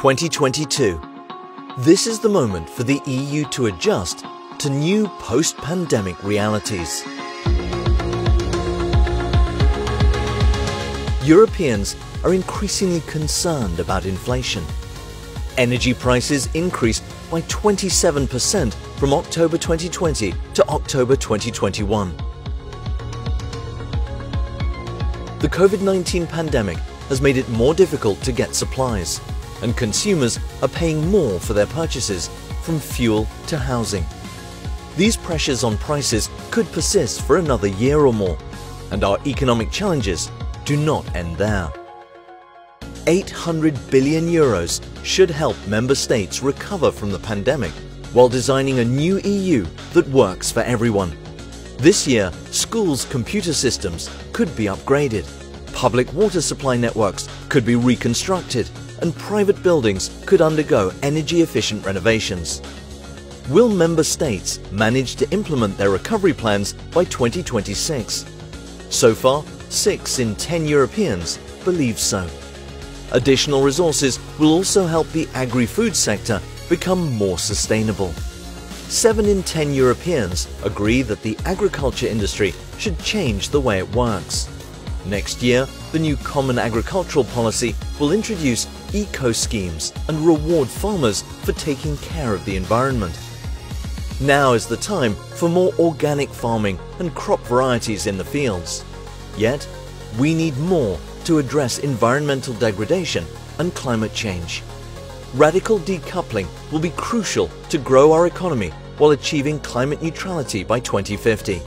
2022. This is the moment for the EU to adjust to new post-pandemic realities. Europeans are increasingly concerned about inflation. Energy prices increased by 27% from October 2020 to October 2021. The COVID-19 pandemic has made it more difficult to get supplies, and consumers are paying more for their purchases, from fuel to housing. These pressures on prices could persist for another year or more, and our economic challenges do not end there. 800 billion euros should help member states recover from the pandemic while designing a new EU that works for everyone. This year, schools' computer systems could be upgraded, public water supply networks could be reconstructed, and private buildings could undergo energy-efficient renovations. Will member states manage to implement their recovery plans by 2026? So far, 6 in 10 Europeans believe so. Additional resources will also help the agri-food sector become more sustainable. 7 in 10 Europeans agree that the agriculture industry should change the way it works. Next year, the new Common Agricultural Policy will introduce eco-schemes and reward farmers for taking care of the environment. Now is the time for more organic farming and crop varieties in the fields. Yet, we need more to address environmental degradation and climate change. Radical decoupling will be crucial to grow our economy while achieving climate neutrality by 2050.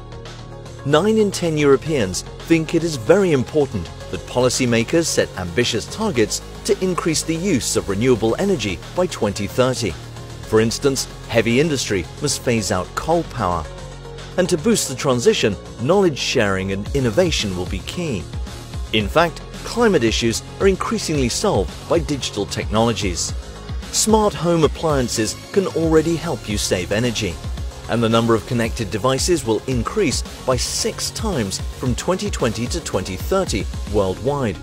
9 in 10 Europeans think it is very important that policymakers set ambitious targets to increase the use of renewable energy by 2030. For instance, heavy industry must phase out coal power. And to boost the transition, knowledge sharing and innovation will be key. In fact, climate issues are increasingly solved by digital technologies. Smart home appliances can already help you save energy and the number of connected devices will increase by six times from 2020 to 2030 worldwide.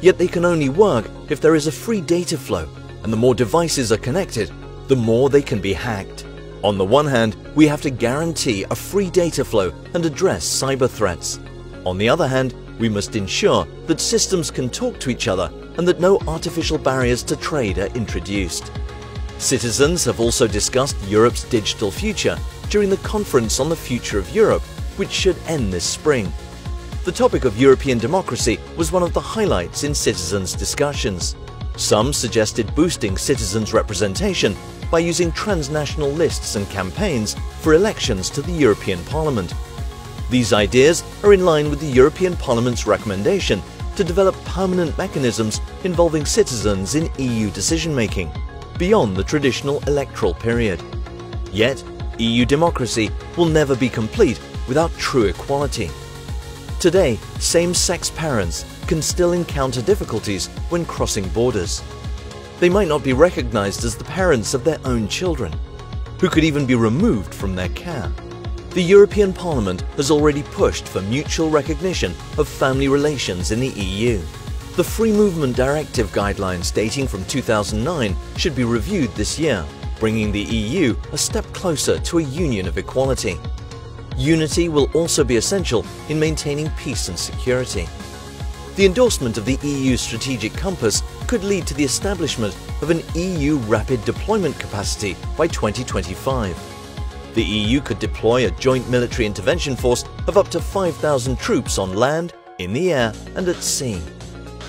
Yet they can only work if there is a free data flow, and the more devices are connected, the more they can be hacked. On the one hand, we have to guarantee a free data flow and address cyber threats. On the other hand, we must ensure that systems can talk to each other and that no artificial barriers to trade are introduced. Citizens have also discussed Europe's digital future during the Conference on the Future of Europe, which should end this spring. The topic of European democracy was one of the highlights in citizens' discussions. Some suggested boosting citizens' representation by using transnational lists and campaigns for elections to the European Parliament. These ideas are in line with the European Parliament's recommendation to develop permanent mechanisms involving citizens in EU decision-making, beyond the traditional electoral period. Yet, EU democracy will never be complete without true equality. Today, same-sex parents can still encounter difficulties when crossing borders. They might not be recognized as the parents of their own children, who could even be removed from their care. The European Parliament has already pushed for mutual recognition of family relations in the EU. The Free Movement Directive guidelines dating from 2009 should be reviewed this year bringing the EU a step closer to a union of equality. Unity will also be essential in maintaining peace and security. The endorsement of the EU Strategic Compass could lead to the establishment of an EU rapid deployment capacity by 2025. The EU could deploy a joint military intervention force of up to 5,000 troops on land, in the air and at sea.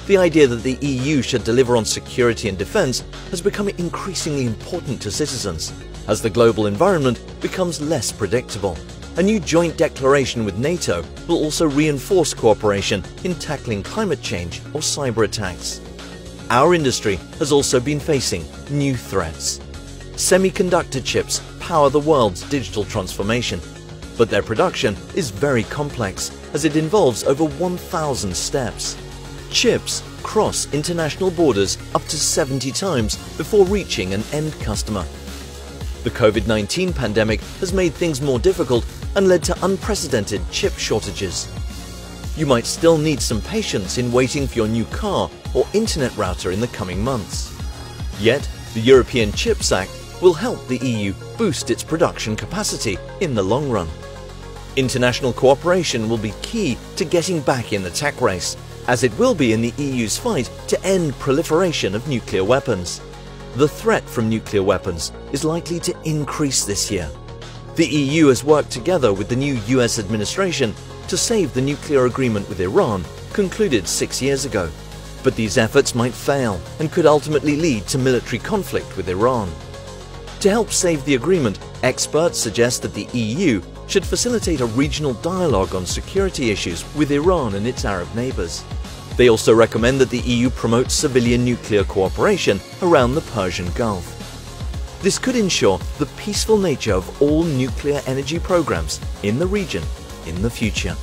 The idea that the EU should deliver on security and defence has become increasingly important to citizens as the global environment becomes less predictable. A new joint declaration with NATO will also reinforce cooperation in tackling climate change or cyber attacks. Our industry has also been facing new threats. Semiconductor chips power the world's digital transformation, but their production is very complex as it involves over 1,000 steps. Chips cross international borders up to 70 times before reaching an end customer. The COVID-19 pandemic has made things more difficult and led to unprecedented chip shortages. You might still need some patience in waiting for your new car or internet router in the coming months. Yet, the European Chips Act will help the EU boost its production capacity in the long run. International cooperation will be key to getting back in the tech race, as it will be in the EU's fight to end proliferation of nuclear weapons. The threat from nuclear weapons is likely to increase this year. The EU has worked together with the new US administration to save the nuclear agreement with Iran concluded six years ago. But these efforts might fail and could ultimately lead to military conflict with Iran. To help save the agreement, experts suggest that the EU should facilitate a regional dialogue on security issues with Iran and its Arab neighbors. They also recommend that the EU promote civilian nuclear cooperation around the Persian Gulf. This could ensure the peaceful nature of all nuclear energy programs in the region in the future.